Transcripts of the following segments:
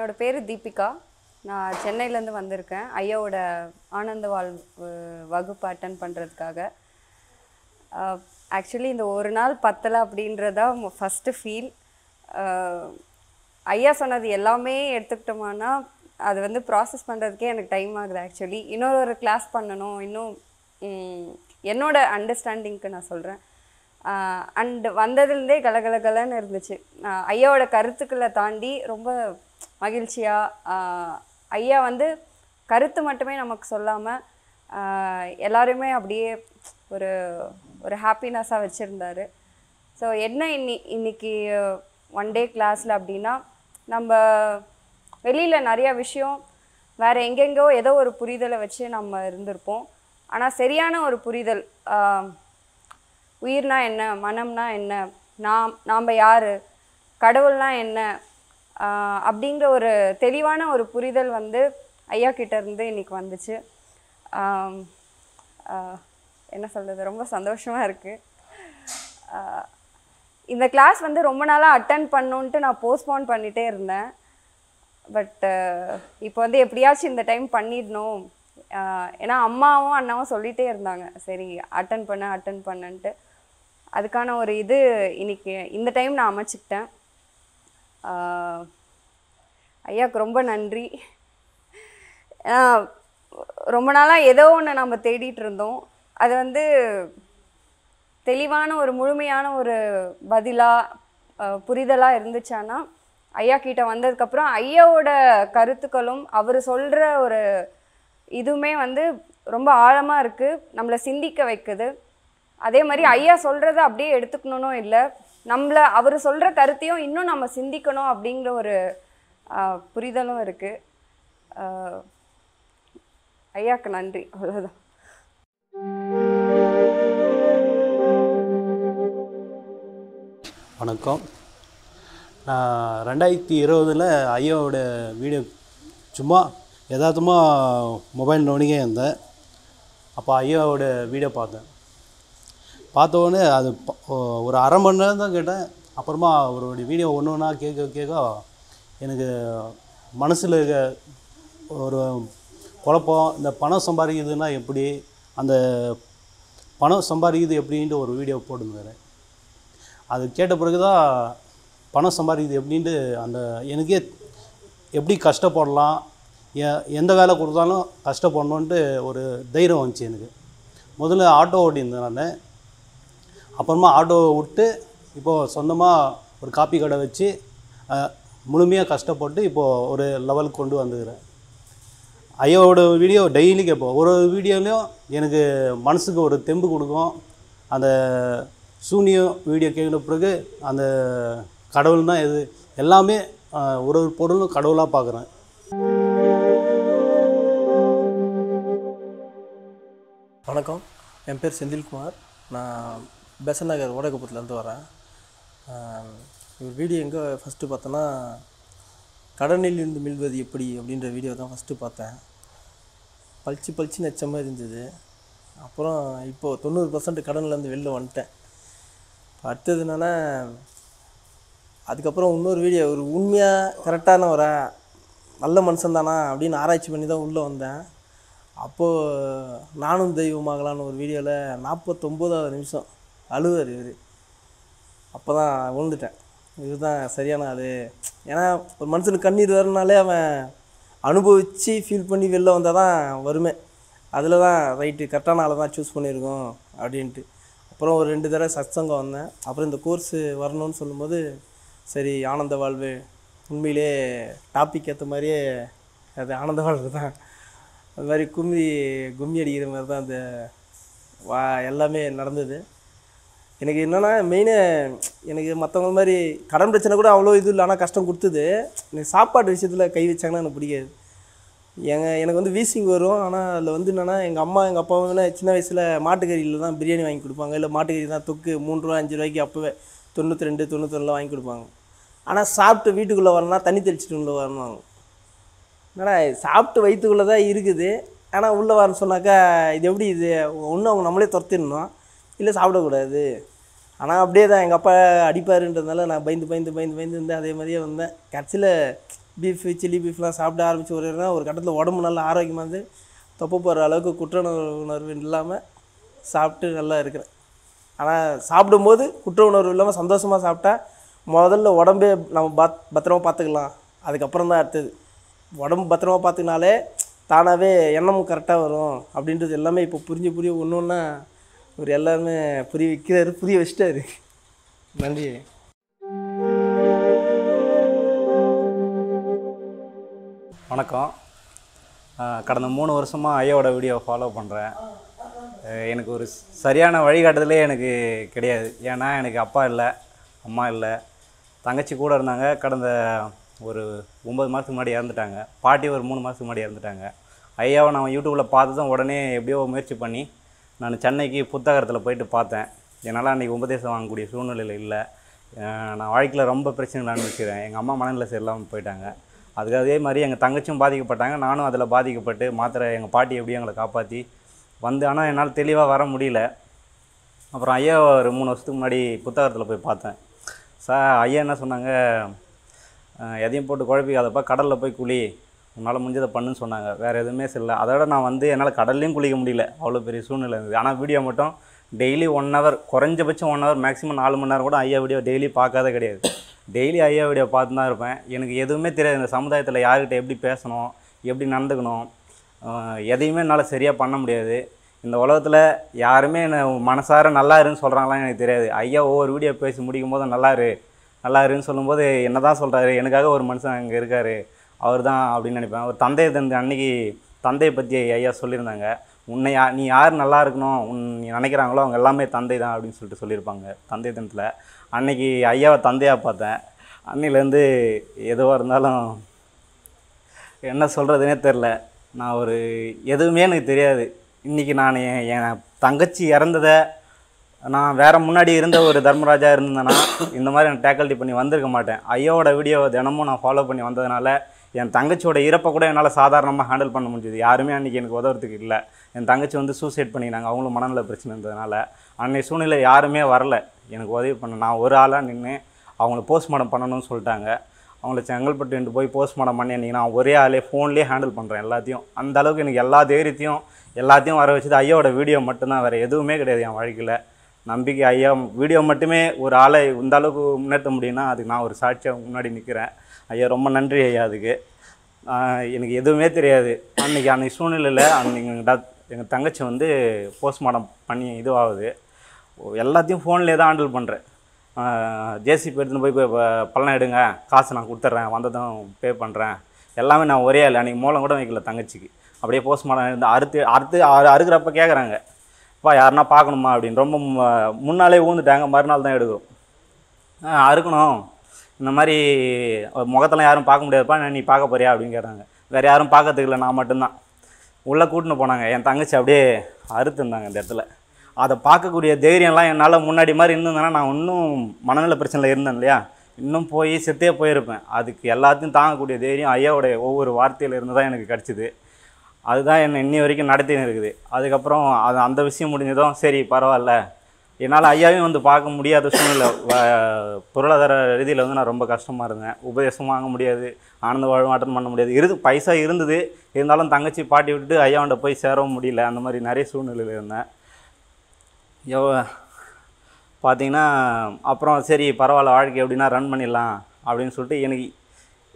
என்னோட பேர் தீபிகா. நான் சென்னையிலேருந்து வந்திருக்கேன். ஐயாவோட ஆனந்த வாழ்வு வகுப்பு அட்டன் பண்ணுறதுக்காக ஆக்சுவலி இந்த ஒரு நாள் பத்தலை அப்படின்றதா ஃபஸ்ட்டு ஃபீல் ஐயா சொன்னது எல்லாமே எடுத்துக்கிட்டோமானா அது வந்து ப்ராசஸ் பண்ணுறதுக்கே எனக்கு டைம் ஆகுது ஆக்சுவலி இன்னொரு ஒரு கிளாஸ் பண்ணணும். இன்னும் என்னோட அண்டர்ஸ்டாண்டிங்க்கு நான் சொல்கிறேன் அண்டு வந்ததுலேருந்தே கலகலகலன்னு இருந்துச்சு. ஐயாவோட கருத்துக்களை தாண்டி ரொம்ப மகிழ்ச்சியாக ஐயா வந்து கருத்து மட்டுமே நமக்கு சொல்லாமல் எல்லாருமே அப்படியே ஒரு ஒரு ஹாப்பினஸ்ஸாக வச்சுருந்தாரு. ஸோ என்ன இன்னி இன்னைக்கு ஒன் டே கிளாஸில் அப்படின்னா நம்ம வெளியில் நிறையா விஷயம் வேறு எங்கெங்கோ ஏதோ ஒரு புரிதலை வச்சு நம்ம இருந்திருப்போம். ஆனால் சரியான ஒரு புரிதல் உயிர்னா என்ன மனம்னா என்ன நாம் நாம் யார் கடவுள்னா என்ன அப்படிங்கிற ஒரு தெளிவான ஒரு புரிதல் வந்து ஐயா கிட்ட இருந்து இன்னைக்கு வந்துச்சு. என்ன சொல்கிறது ரொம்ப சந்தோஷமாக இருக்குது இந்த கிளாஸ் வந்து ரொம்ப நாளாக அட்டன் பண்ணணுன்ட்டு நான் போஸ்ட்போன் பண்ணிகிட்டே இருந்தேன். பட் இப்போ வந்து எப்படியாச்சும் இந்த டைம் பண்ணிடணும். ஏன்னா அம்மாவும் அண்ணாவும் சொல்லிகிட்டே இருந்தாங்க. சரி அட்டன் பண்ண அட்டன் பண்ணன்ட்டு. அதுக்கான ஒரு இது இன்றைக்கி இந்த டைம் நான் அமைச்சிக்கிட்டேன். ஐயாவுக்கு ரொம்ப நன்றி. ரொம்ப நாளாக ஏதோ ஒன்று நம்ம தேடிட்டு இருந்தோம். அது வந்து தெளிவான ஒரு முழுமையான ஒரு பதிலாக புரிதலாக இருந்துச்சானா ஐயா கிட்ட வந்ததுக்கப்புறம் ஐயாவோட கருத்துக்களும் அவர் சொல்கிற ஒரு இதுவுமே வந்து ரொம்ப ஆழமாக இருக்குது நம்மளை சிந்திக்க வைக்குது. அதே மாதிரி ஐயா சொல்கிறத அப்படியே எடுத்துக்கணும்னும் இல்லை. நம்மளை அவர் சொல்கிற கருத்தையும் இன்னும் நம்ம சிந்திக்கணும் அப்படிங்கிற ஒரு புரிதலும் இருக்குது ஐயாக்கு நன்றி. அவ்வளோதான் வணக்கம். நான் ரெண்டாயிரத்தி இருபதில் ஐயாவோட வீடியோ சும்மா யதார்த்தமாக மொபைல் நோண்டியே இருந்தேன். அப்போ ஐயாவோட வீடியோ பார்த்தேன். பார்த்த உடனே அது ஒரு அரை மணி நேரம் தான் கேட்டேன். அப்புறமா அவருடைய வீடியோ ஒன்று ஒன்றா கேட்க கேட்க எனக்கு மனசில் இருக்க ஒரு குழப்பம் இந்த பணம் சம்பாதிக்கிறதுனா எப்படி அந்த பணம் சம்பாதிக்கிறது எப்படின்ட்டு ஒரு வீடியோ போட்டிருந்தார் அது கேட்ட பிறகு தான் பணம் சம்பாதிக்கிறது எப்படின்ட்டு அந்த எனக்கே எப்படி கஷ்டப்படலாம் எந்த வேலை கொடுத்தாலும் கஷ்டப்படணுன்ட்டு ஒரு தைரியம் வந்துச்சு எனக்கு. முதல்ல ஆட்டோ ஓட்டியிருந்தேன் நான். அப்புறமா ஆட்டோவை விட்டு இப்போது சொந்தமாக ஒரு காப்பி கடை வச்சு முழுமையாக கஷ்டப்பட்டு இப்போது ஒரு லெவலுக்கு கொண்டு வந்துக்கிறேன் ஐயாவோட வீடியோ டெய்லி கேட்போம் ஒரு ஒரு வீடியோலையும் எனக்கு மனசுக்கு ஒரு தெம்பு கொடுக்கும். அந்த சூனியம் வீடியோ கேட்குற பிறகு அந்த கடவுள் தான் எது எல்லாமே ஒரு ஒரு பொருளும் கடவுளாக பார்க்குறேன் வணக்கம். என் பேர் செந்தில்குமார். நான் பெசன் நகர் ஓடகப்புறத்துலேருந்து வரேன் இவர் வீடியோ எங்கே ஃபஸ்ட்டு பார்த்தோன்னா கடனில் இருந்து மீள்வது எப்படி அப்படின்ற வீடியோ தான் ஃபஸ்ட்டு பார்த்தேன். பளிச்சு பளிச்சு நச்ச மாதிரி இருந்தது. அப்புறம் இப்போது தொண்ணூறு பர்சன்ட் கடன்லேருந்து வெளில வந்துட்டேன். அடுத்தது என்னென்னா அதுக்கப்புறம் இன்னொரு வீடியோ ஒரு உண்மையாக கரெக்டான ஒரு நல்ல மனுஷன்தானா அப்படின்னு ஆராய்ச்சி பண்ணி தான் உள்ளே வந்தேன். அப்போது நானும் தெய்வமாகலான்னு ஒரு வீடியோவில் நாற்பத்தொம்போதாவது நிமிஷம் அழுவார் இவர். அப்போ தான் விழுந்துட்டேன். இதுதான் தான் சரியான ஆள் ஏன்னா ஒரு மனுஷனுக்கு கண்ணீர் வரனாலே அவன் அனுபவித்து ஃபீல் பண்ணி வெளில வந்தால் தான் வருமே அதில் தான் ரைட்டு கரெக்டான ஆளை தான் சூஸ் பண்ணியிருக்கோம் அப்படின்ட்டு. அப்புறம் ஒரு ரெண்டு தடவை சத்சங்கம் வந்தேன். அப்புறம் இந்த கோர்ஸு வரணும்னு சொல்லும்போது சரி ஆனந்த வாழ்வு. உண்மையிலே டாபிக் ஏற்ற மாதிரியே அது ஆனந்த வாழ்வு தான். அது மாதிரி கும்மி கும்மி அடிக்கிற மாதிரி தான் அந்த வா எல்லாமே நடந்தது. எனக்கு என்னென்னா மெயினு எனக்கு மற்றவங்க மாதிரி கடன் பிரச்சனை கூட அவ்வளோ இது இல்லை ஆனால் கஷ்டம் கொடுத்தது. எனக்கு சாப்பாடு விஷயத்தில் கை வச்சாங்கன்னா எனக்கு பிடிக்காது. எங்கள் எனக்கு வந்து வீசிங் வரும். ஆனால் அதில் வந்து என்னென்னா எங்கள் அம்மா எங்கள் அப்பா வந்து சின்ன வயசில் மாட்டுக்கறியில் தான் பிரியாணி வாங்கி கொடுப்பாங்க. இல்லை மாட்டுக்கறி தான் தொக்கு மூணு ரூபா அஞ்சு ரூபாய்க்கு அப்போவே தொண்ணூற்றி ரெண்டு தொண்ணூத்தொன்னில் வாங்கி கொடுப்பாங்க. ஆனால் சாப்பிட்டு வீட்டுக்குள்ளே வரணும்னா தண்ணி தெளிச்சிட்டு உள்ளே வரணும் என்னடா சாப்பிட்டு வயிற்றுக்குள்ளே தான் இருக்குது. ஆனால் உள்ளே வரன்னு சொன்னாக்கா இது எப்படி இது? ஒன்று அவங்க நம்மளே துரத்திடணும். இல்லை சாப்பிடக்கூடாது. ஆனால் அப்படியே தான் எங்கள் அப்பா அடிப்பாருன்றதுனால நான் பயந்து பயந்து பயந்து பயந்து இருந்தேன் அதே மாதிரியே வந்தேன். கடைசியில் பீஃப் சில்லி பீஃப்லாம் சாப்பிட ஆரம்பித்து ஒரு ஒரு கட்டத்தில் உடம்பு நல்லா ஆரோக்கியமாக இருந்து தொப்பை போகிற அளவுக்கு குற்ற உணர்வு இல்லாமல் சாப்பிட்டு நல்லா இருக்கிறேன். ஆனால் சாப்பிடும்போது குற்ற உணர்வு இல்லாமல் சந்தோஷமாக சாப்பிட்டா முதல்ல உடம்பே நம்ம பத் பத்திரமா பார்த்துக்கலாம் அதுக்கப்புறம் தான் அடுத்தது. உடம்பு பத்திரமா பார்த்துக்கினாலே தானாகவே எண்ணமும் கரெக்டாக வரும். அப்படின்றது எல்லாமே இப்போ புரிஞ்சு புரிய ஒன்று ஒன்றா இவர் எல்லாமே புரிய வைக்கிறாரு புரிய வச்சிட்டாரு. நன்றி. வணக்கம். கடந்த மூணு வருஷமாக ஐயாவோட வீடியோவை ஃபாலோ பண்ணுறேன் எனக்கு ஒரு சரியான வழிகாட்டுதலே எனக்கு கிடையாது. ஏன்னா எனக்கு அப்பா இல்லை அம்மா இல்லை தங்கச்சி கூட இருந்தாங்க. கடந்த ஒரு ஒம்பது மாதத்துக்கு முன்னாடி இறந்துட்டாங்க. பாட்டி ஒரு மூணு மாதத்துக்கு முன்னாடி இறந்துட்டாங்க. ஐயாவை நான் யூடியூப்பில் பார்த்து தான் உடனே எப்படியோ முயற்சி பண்ணி நான் சென்னைக்கு புத்தகத்தில் போயிட்டு பார்த்தேன். என்னால் அன்றைக்கி உபதேசம் வாங்கக்கூடிய சூழ்நிலையில் இல்லை. நான் வாழ்க்கையில் ரொம்ப பிரச்சனைகள் அனுபவிச்சிருக்கேன் எங்கள் அம்மா மனநிலை சரியில்லாமல் போயிட்டாங்க. அதுக்கு அதே மாதிரி எங்கள் தங்கச்சியும் பாதிக்கப்பட்டாங்க. நானும் அதில் பாதிக்கப்பட்டு மாத்திரை எங்கள் பாட்டி எப்படியும் எங்களை காப்பாற்றி வந்து ஆனால் என்னால் தெளிவாக வர முடியல. அப்புறம் ஐயா ஒரு மூணு வருஷத்துக்கு முன்னாடி புத்தகத்தில் போய் பார்த்தேன். சார் ஐயா என்ன சொன்னாங்க? எதையும் போட்டு குழப்பிக்காதப்பா கடலில் போய் குழி உன்னால் முடிஞ்சதை பண்ணுன்னு சொன்னாங்க. வேறு எதுவுமே சரியில்லை. அதோட நான் வந்து என்னால் கடல்லையும் குளிக்க முடியல. அவ்வளோ பெரிய சூழ்நிலை இருந்தது. ஆனால் வீடியோ மட்டும் டெய்லி ஒன் ஹவர் குறைஞ்சபட்சம் ஒன் ஹவர் மேக்ஸிமம் நாலு மணி நேரம் கூட ஐயா வீடியோ டெய்லி பார்க்காத கிடையாது. டெய்லி ஐயா வீடியோ பார்த்து தான் இருப்பேன். எனக்கு எதுவுமே தெரியாது. இந்த சமுதாயத்தில் யார்கிட்ட எப்படி பேசணும் எப்படி நடந்துக்கணும் எதையுமே என்னால் சரியாக பண்ண முடியாது. இந்த உலகத்தில் யாருமே என்னை மனசார நல்லா இருன்னு சொல்கிறாங்களாம் எனக்கு தெரியாது. ஐயா ஒவ்வொரு வீடியோ பேசி முடிக்கும் போது நல்லா இரு நல்லா இருன்னு சொல்லும்போது என்ன தான் சொல்கிறாரு எனக்காக ஒரு மனுஷன் அங்கே இருக்கார். அவர் தான் அப்படின்னு நினைப்பேன். அவர் தந்தை தந்தை அன்னைக்கு தந்தையை பற்றி ஐயா சொல்லியிருந்தாங்க. உன்னை யா நீ யார் நல்லா இருக்கணும் உன் நீ நினைக்கிறாங்களோ அவங்க எல்லாமே தந்தை தான் அப்படின்னு சொல்லிட்டு சொல்லியிருப்பாங்க தந்தை தினத்தில். அன்னைக்கு ஐயாவை தந்தையாக பார்த்தேன். அன்னையிலேருந்து எதுவாக இருந்தாலும் என்ன சொல்கிறதுனே தெரில நான் ஒரு எதுவுமே எனக்கு தெரியாது. இன்றைக்கி நான் என் என் தங்கச்சி இறந்ததை நான் வேறு முன்னாடி இருந்த ஒரு தர்மராஜா இருந்தேன்னா இந்த மாதிரி நான் டேக்கல்டி பண்ணி வந்திருக்க மாட்டேன். ஐயாவோட வீடியோவை தினமும் நான் ஃபாலோ பண்ணி வந்ததுனால என் தங்கச்சியோட இறப்பை கூட என்னால் சாதாரணமாக ஹேண்டில் பண்ண முடிஞ்சது. யாருமே அன்றைக்கி எனக்கு உதவுறதுக்கு இல்லை. என் தங்கச்சி வந்து சூசைட் பண்ணினாங்க. அவங்களும் மனநல பிரச்சனை இருந்ததுனால அன்னைய சூழ்நிலை யாருமே வரல. எனக்கு உதவி பண்ண நான் ஒரு ஆளாக நின்று அவங்கள போஸ்ட்மார்ட்டம் பண்ணணும்னு சொல்லிட்டாங்க. அவங்கள செங்கல்பட்டு ரெண்டு போய் போஸ்ட்மார்ட்டம் பண்ணி அன்றைக்கி நான் ஒரே ஆளே ஃபோன்லேயே ஹேண்டில் பண்ணுறேன் எல்லாத்தையும். அந்த அளவுக்கு எனக்கு எல்லா தைரியத்தையும் எல்லாத்தையும் வர வச்சது ஐயாவோட வீடியோ மட்டும்தான். வேறு எதுவுமே கிடையாது என் வாழ்க்கையில். நம்பிக்கை ஐயா வீடியோ மட்டுமே ஒரு ஆளை இந்த அளவுக்கு முன்னேற்ற முடியும்னா அதுக்கு நான் ஒரு சாட்சியாக முன்னாடி நிற்கிறேன் ஐயா ரொம்ப நன்றி ஐயா அதுக்கு. எனக்கு எதுவுமே தெரியாது. அன்றைக்கி அன்றைக்கி சூழ்நிலையில் அன்றைக்கி எங்கள் தங்கச்சி வந்து போஸ்ட்மார்ட்டம் பண்ணி இதுவாகுது. எல்லாத்தையும் ஃபோன்லேயே தான் ஹேண்டில் பண்ணுறேன் ஜேசிபி எடுத்துன்னு போய் போய் ப- எடுங்க. காசு நான் கொடுத்துட்றேன். வந்ததும் பே பண்ணுறேன் எல்லாமே நான் ஒரே இல்லை அன்றைக்கி மூலம் கூட வைக்கல தங்கச்சிக்கு. அப்படியே போஸ்ட்மார்ட்டம் இருந்து அறுத்து அறுத்து அறு அறுக்கிறப்ப கேட்குறாங்க அப்பா யாருன்னா பார்க்கணுமா? அப்படின்னு. ரொம்ப மு- முன்னாலே ஊந்துட்டாங்க. மறுநாள் தான் எடுக்கும். அறுக்கணும். இந்த மாதிரி முகத்தெல்லாம் யாரும் பார்க்க முடியாதுப்பா நீ பார்க்க போறியா அப்படின்னு கேட்டாங்க. வேறு யாரும் பார்க்கறதுக்கு இல்லை நான் மட்டும்தான். உள்ளே கூட்டின்னு போனாங்க. என் தங்கச்சி அப்படியே அறுத்துருந்தாங்க அந்த இடத்துல. அதை பார்க்கக்கூடிய தைரியம்லாம் என்னால் முன்னாடி மாதிரி இருந்திருந்தேன்னா நான் இன்னும் மனநல பிரச்சனையில் இருந்தேன் இல்லையா? இன்னும் போய் செத்தே போயிருப்பேன். அதுக்கு எல்லாத்தையும் தாங்கக்கூடிய தைரியம் ஐயாவுடைய ஒவ்வொரு வார்த்தையில் இருந்து தான் எனக்கு கிடச்சிது. அதுதான் என்னை இன்னி வரைக்கும் நடத்தின்னு இருக்குது. அதுக்கப்புறம் அது அந்த விஷயம் முடிஞ்சதும் சரி பரவாயில்ல. என்னால் ஐயாவையும் வந்து பார்க்க முடியாத சூழ்நிலை. வ- பொருளாதார ரீதியில் வந்து நான் ரொம்ப கஷ்டமாக இருந்தேன். உபதேசம் வாங்க முடியாது ஆனந்த வாழ்வு அட்டன் பண்ண முடியாது. இருந்து பைசா இருந்தது. இருந்தாலும் தங்கச்சி பாட்டி விட்டுட்டு ஐயாவண்ட போய் சேரவும் முடியல. அந்த மாதிரி நிறைய சூழ்நிலையில் இருந்தேன். எவ பார்த்தீங்கன்னா அப்புறம் சரி பரவாயில்ல வாழ்க்கை எப்படின்னா ரன் பண்ணிடலாம் அப்படின்னு சொல்லிட்டு எனக்கு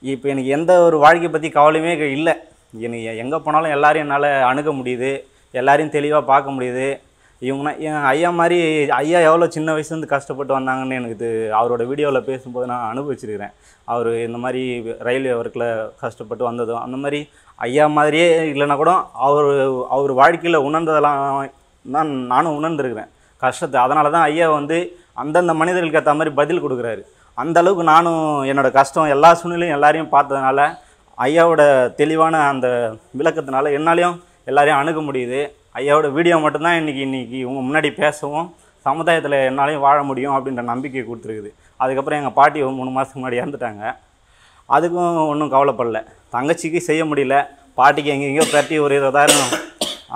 இப்போ எனக்கு எந்த ஒரு வாழ்க்கையை பற்றி கவலையுமே இல்லை. எனக்கு எங்கே போனாலும் எல்லாரையும் என்னால் அணுக முடியுது. எல்லாரையும் தெளிவாக பார்க்க முடியுது. இவங்கன்னா என் ஐயா மாதிரி ஐயா எவ்வளோ சின்ன வயசுலேருந்து கஷ்டப்பட்டு வந்தாங்கன்னு எனக்கு இது அவரோட வீடியோவில் பேசும்போது நான் அனுபவிச்சிருக்கிறேன். அவர் இந்த மாதிரி ரயில்வே ஒர்க்கில் கஷ்டப்பட்டு வந்ததும் அந்த மாதிரி ஐயா மாதிரியே இல்லைன்னா கூட அவர் அவர் வாழ்க்கையில் உணர்ந்ததெல்லாம் தான் நானும் உணர்ந்திருக்கிறேன். கஷ்டத்தை அதனால தான் ஐயா வந்து அந்தந்த மனிதர்களுக்கு ஏற்ற மாதிரி பதில் கொடுக்குறாரு. அந்த அளவுக்கு நானும் என்னோட கஷ்டம் எல்லா சூழ்நிலையும் எல்லாரையும் பார்த்ததுனால ஐயாவோட தெளிவான அந்த விளக்கத்தினால என்னாலையும் எல்லாரையும் அணுக முடியுது. ஐயாவோட வீடியோ மட்டும்தான் இன்றைக்கி இன்றைக்கி இவங்க முன்னாடி பேசவும் சமுதாயத்தில் என்னாலையும் வாழ முடியும் அப்படின்ற நம்பிக்கை கொடுத்துருக்குது. அதுக்கப்புறம் எங்கள் பாட்டி ஒரு மூணு மாதத்துக்கு முன்னாடி இறந்துட்டாங்க. அதுக்கும் ஒன்றும் கவலைப்படல. தங்கச்சிக்கு செய்ய முடியல. பாட்டிக்கு எங்கெங்கேயோ பிரட்டி ஒரு இருபதாயிரம்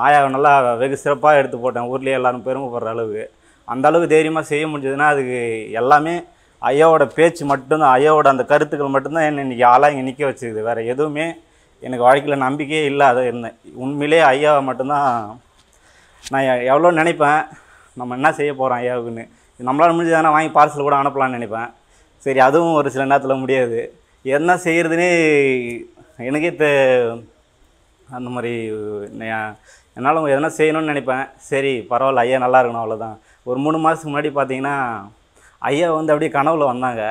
ஆயாவை நல்லா வெகு சிறப்பாக எடுத்து போட்டேன். ஊர்லேயே எல்லாரும் பெருமைப்படுற அளவுக்கு. அந்த அளவுக்கு தைரியமாக செய்ய முடிஞ்சதுன்னா அதுக்கு எல்லாமே ஐயாவோட பேச்சு மட்டும்தான் ஐயாவோட அந்த கருத்துக்கள் மட்டும்தான் என்னை இன்றைக்கி ஆளாக இங்கே நிற்க வச்சுக்குது. வேறு எதுவுமே எனக்கு வாழ்க்கையில் நம்பிக்கையே இல்லாத இருந்தேன். உண்மையிலே ஐயாவை மட்டும்தான் நான் எவ்வளோ நினைப்பேன். நம்ம என்ன செய்ய போகிறோம் ஐயாவுக்குன்னு. நம்மளால் முடிஞ்சதானே வாங்கி பார்சல் கூட அனுப்பலான்னு நினைப்பேன். சரி அதுவும் ஒரு சில நேரத்தில் முடியாது. என்ன செய்கிறதுனே எனக்கே தெ அந்த மாதிரி என்னால் எதனா செய்யணும்னு நினைப்பேன். சரி பரவாயில்ல ஐயா நல்லா இருக்கணும் அவ்வளோதான் ஒரு மூணு மாதத்துக்கு முன்னாடி பார்த்தீங்கன்னா ஐயா வந்து அப்படியே கனவில் வந்தாங்க.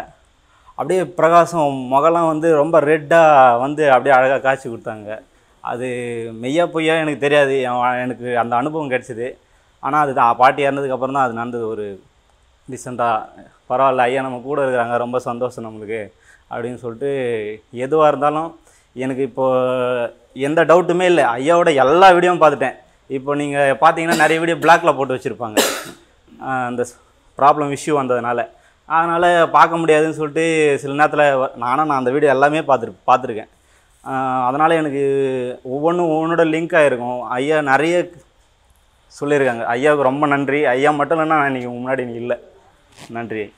அப்படியே பிரகாசம் முகலாம் வந்து ரொம்ப ரெட்டாக வந்து அப்படியே அழகாக காய்ச்சி கொடுத்தாங்க. அது மெய்யா பொய்யா எனக்கு தெரியாது. என் எனக்கு அந்த அனுபவம் கிடச்சிது. ஆனால் அது தான் பாட்டி இறந்ததுக்கப்புறம் தான் அது நடந்தது. ஒரு ரீசெண்டாக பரவாயில்ல ஐயா நம்ம கூட இருக்கிறாங்க ரொம்ப சந்தோஷம் நம்மளுக்கு அப்படின்னு சொல்லிட்டு எதுவாக இருந்தாலும் எனக்கு இப்போது எந்த டவுட்டுமே இல்லை. ஐயாவோட எல்லா வீடியோவும் பார்த்துட்டேன். இப்போ நீங்கள் பார்த்தீங்கன்னா நிறைய வீடியோ பிளாக்ல போட்டு வச்சுருப்பாங்க. அந்த ப்ராப்ளம் இஷ்யூ வந்ததுனால. அதனால் பார்க்க முடியாதுன்னு சொல்லிட்டு சில நேரத்தில் நானும் நான் அந்த வீடியோ எல்லாமே பார்த்துரு பார்த்துருக்கேன். அதனால் எனக்கு ஒவ்வொன்றும் ஒவ்வொன்றோட லிங்க் ஆகிருக்கும் ஐயா நிறைய சொல்லியிருக்காங்க. ஐயாவுக்கு ரொம்ப நன்றி. ஐயா மட்டும் இல்லைன்னா நான் இன்றைக்கி முன்னாடி இல்லை. நன்றி.